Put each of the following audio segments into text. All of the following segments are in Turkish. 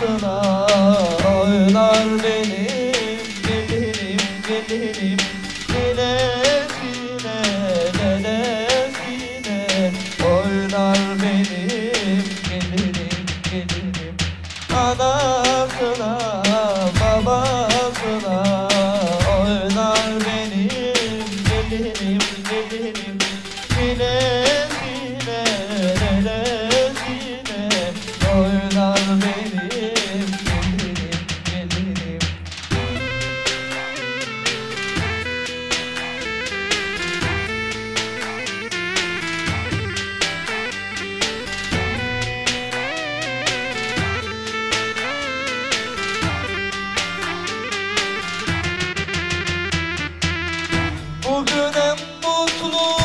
Anasına oynar benim gelinim gelinim Nenesine nenesine oynar benim gelinim gelinim Anasına babasına oynar benim gelinim gelinim Nenesine more.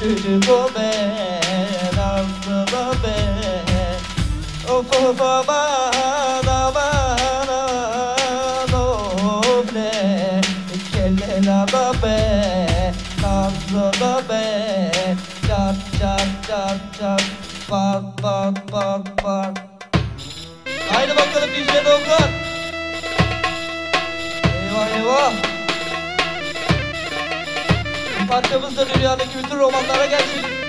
Küçücük o ben Aslında ben Of of aman aman Of ne Kelle laba ben Aslında Çat çat çat çat Pat pat pat pat Haydi bakalım DJ şey Doktor Eyvah eyvah. Parçamızla dünyadaki bütün romanlara geldik.